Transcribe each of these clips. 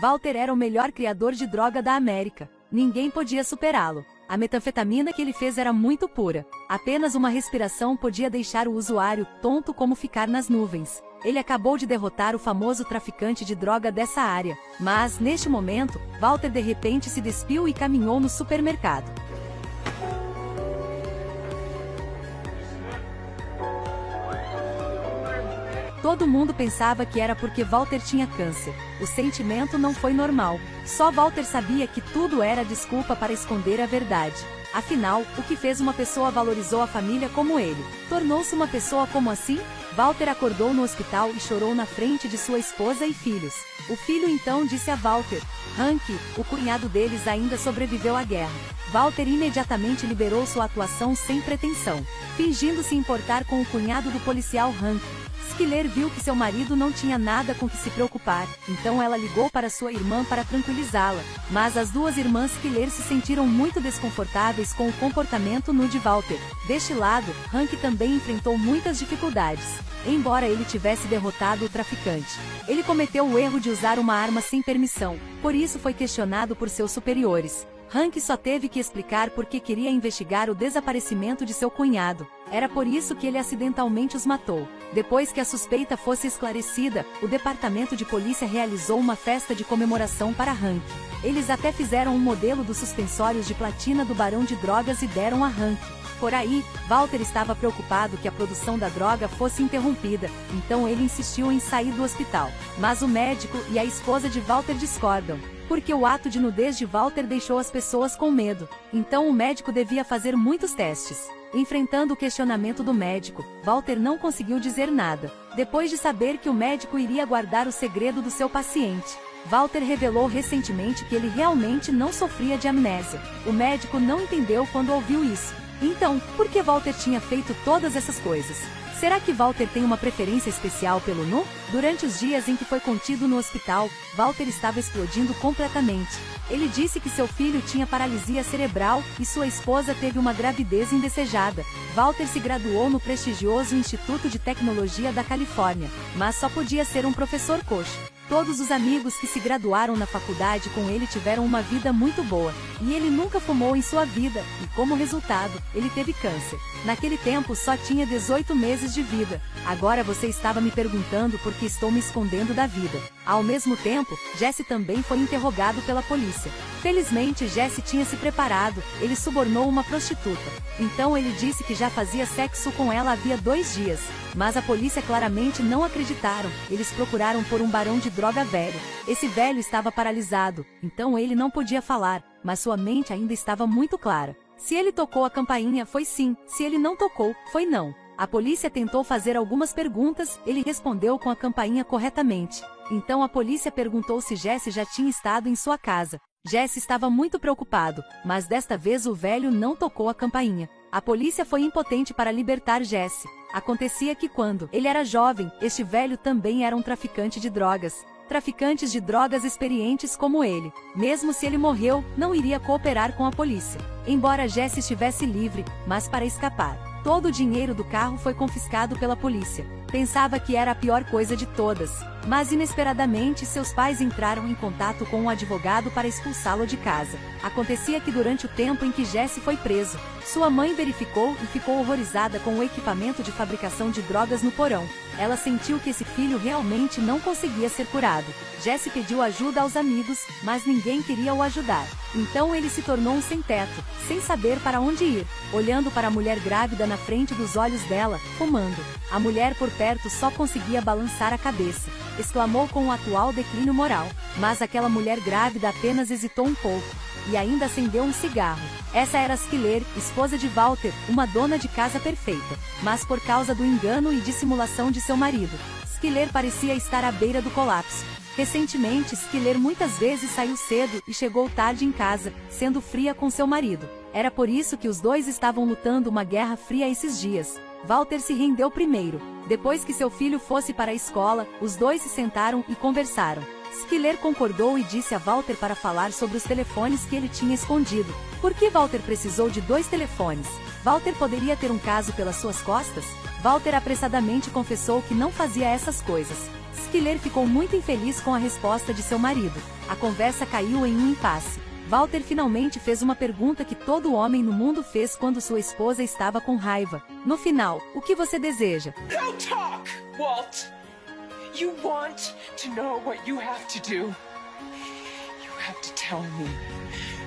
Walter era o melhor criador de droga da América. Ninguém podia superá-lo. A metanfetamina que ele fez era muito pura. Apenas uma respiração podia deixar o usuário tonto como ficar nas nuvens. Ele acabou de derrotar o famoso traficante de droga dessa área. Mas, neste momento, Walter de repente se despiu e caminhou no supermercado. Todo mundo pensava que era porque Walter tinha câncer. O sentimento não foi normal. Só Walter sabia que tudo era desculpa para esconder a verdade. Afinal, o que fez uma pessoa valorizou a família como ele? Tornou-se uma pessoa como assim? Walter acordou no hospital e chorou na frente de sua esposa e filhos. O filho então disse a Walter: Hank, o cunhado deles ainda sobreviveu à guerra. Walter imediatamente liberou sua atuação sem pretensão, fingindo se importar com o cunhado do policial Hank. Skiller viu que seu marido não tinha nada com que se preocupar, então ela ligou para sua irmã para tranquilizá-la. Mas as duas irmãs Skiller se sentiram muito desconfortáveis com o comportamento nu de Walter. Deste lado, Hank também enfrentou muitas dificuldades. Embora ele tivesse derrotado o traficante, ele cometeu o erro de usar uma arma sem permissão, por isso foi questionado por seus superiores. Hank só teve que explicar por que queria investigar o desaparecimento de seu cunhado. Era por isso que ele acidentalmente os matou. Depois que a suspeita fosse esclarecida, o departamento de polícia realizou uma festa de comemoração para Hank. Eles até fizeram um modelo dos suspensórios de platina do barão de drogas e deram a Hank. Por aí, Walter estava preocupado que a produção da droga fosse interrompida, então ele insistiu em sair do hospital. Mas o médico e a esposa de Walter discordam porque o ato de nudez de Walter deixou as pessoas com medo. Então o médico devia fazer muitos testes. Enfrentando o questionamento do médico, Walter não conseguiu dizer nada. Depois de saber que o médico iria guardar o segredo do seu paciente, Walter revelou recentemente que ele realmente não sofria de amnésia. O médico não entendeu quando ouviu isso. Então, por que Walter tinha feito todas essas coisas? Será que Walter tem uma preferência especial pelo nu? Durante os dias em que foi contido no hospital, Walter estava explodindo completamente. Ele disse que seu filho tinha paralisia cerebral e sua esposa teve uma gravidez indesejada. Walter se graduou no prestigioso Instituto de Tecnologia da Califórnia, mas só podia ser um professor coxo. Todos os amigos que se graduaram na faculdade com ele tiveram uma vida muito boa, e ele nunca fumou em sua vida, e como resultado, ele teve câncer. Naquele tempo só tinha 18 meses de vida. Agora você estava me perguntando por que estou me escondendo da vida. Ao mesmo tempo, Jesse também foi interrogado pela polícia. Felizmente Jesse tinha se preparado, ele subornou uma prostituta. Então ele disse que já fazia sexo com ela havia dois dias. Mas a polícia claramente não acreditaram, eles procuraram por um barão de droga velho. Esse velho estava paralisado, então ele não podia falar, mas sua mente ainda estava muito clara. Se ele tocou a campainha foi sim, se ele não tocou, foi não. A polícia tentou fazer algumas perguntas, ele respondeu com a campainha corretamente. Então a polícia perguntou se Jesse já tinha estado em sua casa. Jesse estava muito preocupado, mas desta vez o velho não tocou a campainha. A polícia foi impotente para libertar Jesse. Acontecia que quando ele era jovem, este velho também era um traficante de drogas. Traficantes de drogas experientes como ele, mesmo se ele morreu, não iria cooperar com a polícia. Embora Jesse estivesse livre, mas para escapar. Todo o dinheiro do carro foi confiscado pela polícia. Pensava que era a pior coisa de todas, mas inesperadamente seus pais entraram em contato com um advogado para expulsá-lo de casa. Acontecia que durante o tempo em que Jesse foi preso, sua mãe verificou e ficou horrorizada com o equipamento de fabricação de drogas no porão. Ela sentiu que esse filho realmente não conseguia ser curado. Jesse pediu ajuda aos amigos, mas ninguém queria o ajudar. Então ele se tornou um sem-teto, sem saber para onde ir, olhando para a mulher grávida na frente dos olhos dela, fumando. A mulher por perto só conseguia balançar a cabeça. Exclamou com o atual declínio moral. Mas aquela mulher grávida apenas hesitou um pouco. E ainda acendeu um cigarro. Essa era Skiller, esposa de Walter, uma dona de casa perfeita. Mas por causa do engano e dissimulação de seu marido, Skiller parecia estar à beira do colapso. Recentemente, Skiller muitas vezes saiu cedo e chegou tarde em casa, sendo fria com seu marido. Era por isso que os dois estavam lutando uma guerra fria esses dias. Walter se rendeu primeiro. Depois que seu filho fosse para a escola, os dois se sentaram e conversaram. Skiller concordou e disse a Walter para falar sobre os telefones que ele tinha escondido. Por que Walter precisou de dois telefones? Walter poderia ter um caso pelas suas costas? Walter apressadamente confessou que não fazia essas coisas. Skiller ficou muito infeliz com a resposta de seu marido. A conversa caiu em um impasse. Walter finalmente fez uma pergunta que todo homem no mundo fez quando sua esposa estava com raiva. No final, o que você deseja? Now talk, Walt. You want to know what you have to do. You have to tell me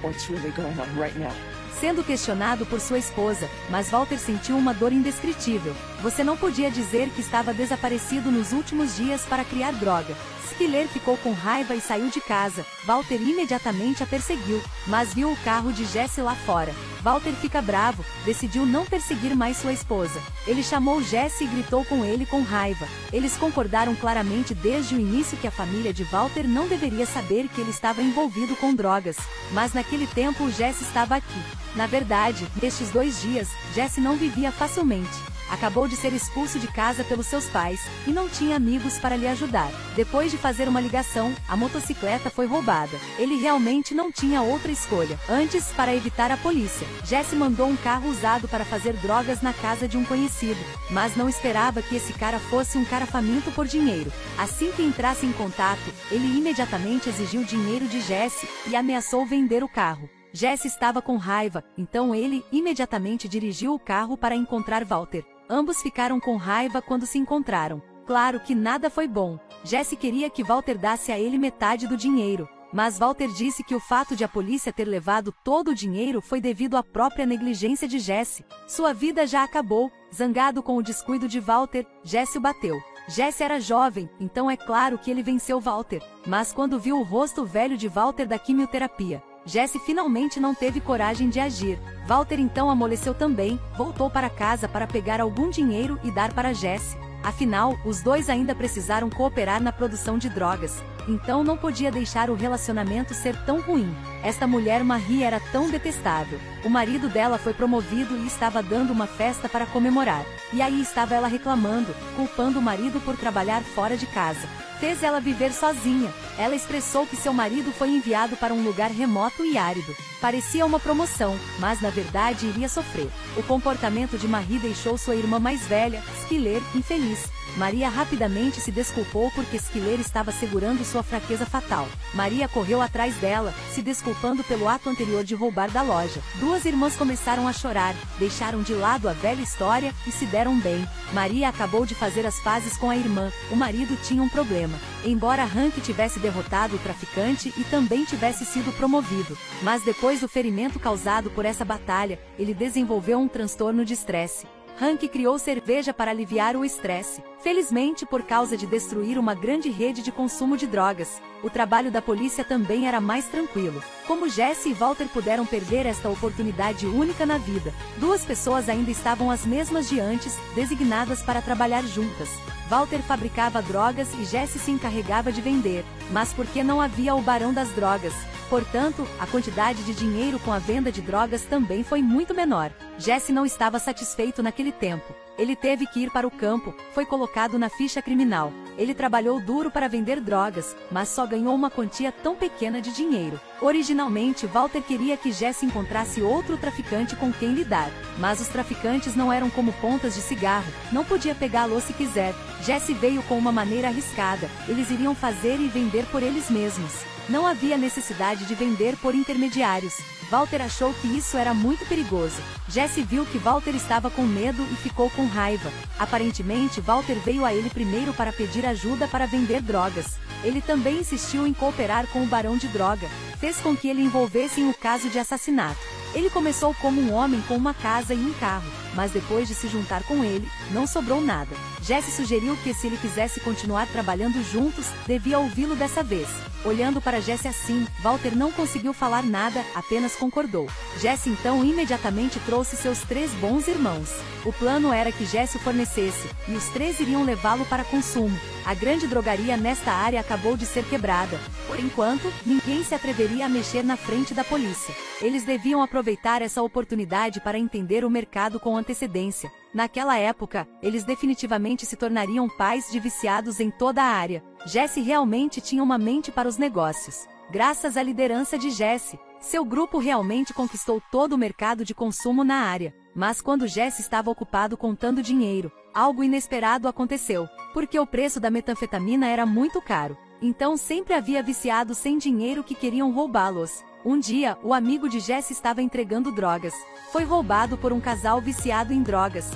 what's really going on right now. Sendo questionado por sua esposa, mas Walter sentiu uma dor indescritível. Você não podia dizer que estava desaparecido nos últimos dias para criar droga. Skiller ficou com raiva e saiu de casa. Walter imediatamente a perseguiu, mas viu o carro de Jesse lá fora. Walter fica bravo, decidiu não perseguir mais sua esposa. Ele chamou Jesse e gritou com ele com raiva. Eles concordaram claramente desde o início que a família de Walter não deveria saber que ele estava envolvido com drogas. Mas naquele tempo o Jesse estava aqui. Na verdade, nestes dois dias, Jesse não vivia facilmente. Acabou de ser expulso de casa pelos seus pais, e não tinha amigos para lhe ajudar. Depois de fazer uma ligação, a motocicleta foi roubada. Ele realmente não tinha outra escolha. Antes, para evitar a polícia, Jesse mandou um carro usado para fazer drogas na casa de um conhecido, mas não esperava que esse cara fosse um cara faminto por dinheiro. Assim que entrasse em contato, ele imediatamente exigiu dinheiro de Jesse e ameaçou vender o carro. Jesse estava com raiva, então ele imediatamente dirigiu o carro para encontrar Walter. Ambos ficaram com raiva quando se encontraram. Claro que nada foi bom. Jesse queria que Walter dasse a ele metade do dinheiro. Mas Walter disse que o fato de a polícia ter levado todo o dinheiro foi devido à própria negligência de Jesse. Sua vida já acabou. Zangado com o descuido de Walter, Jesse o bateu. Jesse era jovem, então é claro que ele venceu Walter. Mas quando viu o rosto velho de Walter da quimioterapia, Jesse finalmente não teve coragem de agir. Walter então amoleceu também, voltou para casa para pegar algum dinheiro e dar para Jesse. Afinal, os dois ainda precisaram cooperar na produção de drogas, então não podia deixar o relacionamento ser tão ruim. Esta mulher Marie era tão detestável. O marido dela foi promovido e estava dando uma festa para comemorar. E aí estava ela reclamando, culpando o marido por trabalhar fora de casa fez ela viver sozinha. Ela expressou que seu marido foi enviado para um lugar remoto e árido. Parecia uma promoção, mas na verdade iria sofrer. O comportamento de Marie deixou sua irmã mais velha, Skiller, infeliz. Maria rapidamente se desculpou porque Skiller estava segurando sua fraqueza fatal. Maria correu atrás dela, se desculpando pelo ato anterior de roubar da loja. Duas irmãs começaram a chorar, deixaram de lado a velha história e se deram bem. Maria acabou de fazer as pazes com a irmã, o marido tinha um problema. Embora Hank tivesse derrotado o traficante e também tivesse sido promovido, mas depois do ferimento causado por essa batalha, ele desenvolveu um transtorno de estresse. Hank criou cerveja para aliviar o estresse. Felizmente, por causa de destruir uma grande rede de consumo de drogas, o trabalho da polícia também era mais tranquilo. Como Jesse e Walter puderam perder esta oportunidade única na vida, duas pessoas ainda estavam as mesmas de antes, designadas para trabalhar juntas. Walter fabricava drogas e Jesse se encarregava de vender, mas porque não havia o barão das drogas, Portanto, a quantidade de dinheiro com a venda de drogas também foi muito menor. Jesse não estava satisfeito naquele tempo. Ele teve que ir para o campo, foi colocado na ficha criminal. Ele trabalhou duro para vender drogas, mas só ganhou uma quantia tão pequena de dinheiro. Originalmente, Walter queria que Jesse encontrasse outro traficante com quem lidar, mas os traficantes não eram como pontas de cigarro, não podia pegá-lo se quiser. Jesse veio com uma maneira arriscada, eles iriam fazer e vender por eles mesmos. Não havia necessidade de vender por intermediários. Walter achou que isso era muito perigoso. Jesse viu que Walter estava com medo e ficou com raiva. Aparentemente, Walter veio a ele primeiro para pedir ajuda para vender drogas. Ele também insistiu em cooperar com o barão de droga. Fez com que ele envolvesse em o um caso de assassinato. Ele começou como um homem com uma casa e um carro, mas depois de se juntar com ele, não sobrou nada. Jesse sugeriu que se ele quisesse continuar trabalhando juntos, devia ouvi-lo dessa vez. Olhando para Jesse assim, Walter não conseguiu falar nada, apenas concordou. Jesse então imediatamente trouxe seus três bons irmãos. O plano era que Jesse o fornecesse, e os três iriam levá-lo para consumo. A grande drogaria nesta área acabou de ser quebrada. Por enquanto, ninguém se atreveria a mexer na frente da polícia. Eles deviam aproveitar essa oportunidade para entender o mercado com antecedência. Naquela época, eles definitivamente se tornariam pais de viciados em toda a área. Jesse realmente tinha uma mente para os negócios. Graças à liderança de Jesse, seu grupo realmente conquistou todo o mercado de consumo na área. Mas quando Jesse estava ocupado contando dinheiro, algo inesperado aconteceu, porque o preço da metanfetamina era muito caro. Então sempre havia viciados sem dinheiro que queriam roubá-los. Um dia, o amigo de Jesse estava entregando drogas. Foi roubado por um casal viciado em drogas.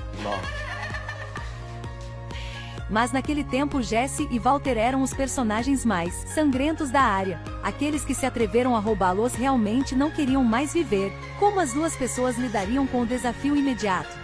Mas naquele tempo Jesse e Walter eram os personagens mais sangrentos da área. Aqueles que se atreveram a roubá-los realmente não queriam mais viver. Como as duas pessoas lidariam com o desafio imediato?